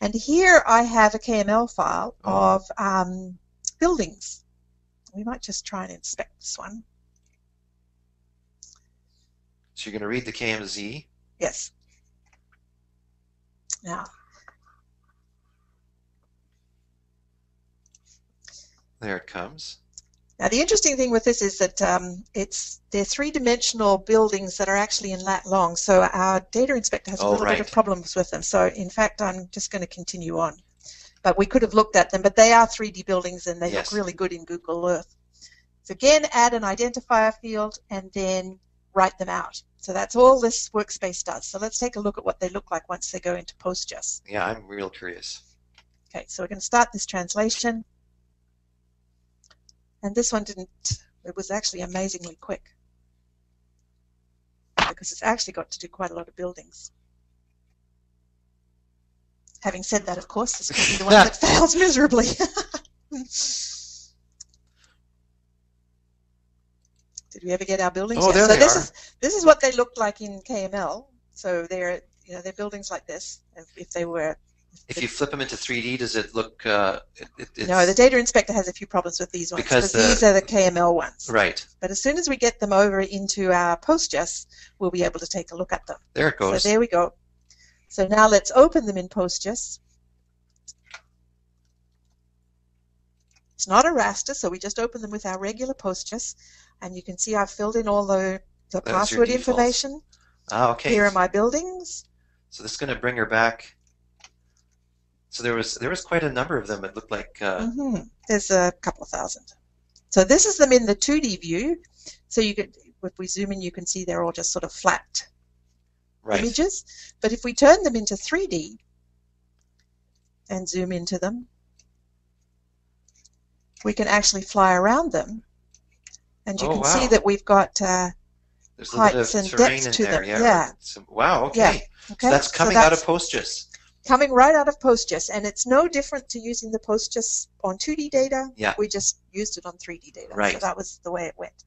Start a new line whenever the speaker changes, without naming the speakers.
And here I have a KML file
Oh.
of um, buildings. We might just try and inspect this one.
So you're going to read the KMZ.
Yes. Now,
There it comes.
Now the interesting thing with this is that um, it's they're three-dimensional buildings that are actually in lat long. So our data inspector has a little bit of problems with them. So in fact, I'm just going to continue on. But we could have looked at them, but they are 3D buildings and they
Yes.
look really good in Google Earth. So again, add an identifier field and then write them out. So that's all this workspace does. So let's take a look at what they look like once they go into PostGIS.
Yeah, I'm real curious.
Okay, so we're going to start this translation. And this one didn't, it was actually amazingly quick. Because it's actually got to do quite a lot of buildings. Having said that, of course, this could be the one that fails miserably. Did we ever get our buildings?
Oh, there
so
they
this
are.
is this is what they looked like in KML. So they're you know they're buildings like this. If, if they were
If you flip them into 3D, does it look? Uh, it,
no, the data inspector has a few problems with these ones
Because the-
these are the KML ones.
right
But as soon as we get them over into our PostGIS, we'll be able to take a look at them.
there it goes.
So there we go. So now let's open them in PostGIS. It's not a raster, so we just open them with our regular PostGIS, and you can see I've filled in all the, the password information.
ah, okay.
Here are my buildings.
So this is going to bring her back. So there was there was quite a number of them. It looked like uh,
hmm There's a couple of thousand. So this is them in the 2D view. So you could, if we zoom in, you can see they're all just sort of flat
right.
images. But if we turn them into 3D and zoom into them, we can actually fly around them. And you
Oh,
can see that we've got, uh, heights
of
and depths to
there.
them.
Yeah.
Yeah.
Wow. Okay.
Yeah.
So
okay,
that's
so
coming out of PostGIS.
Coming right out of PostGIS. And it's no different to using the PostGIS on 2D data.
Yeah.
We just used it on 3D data.
Right.
So that was the way it went.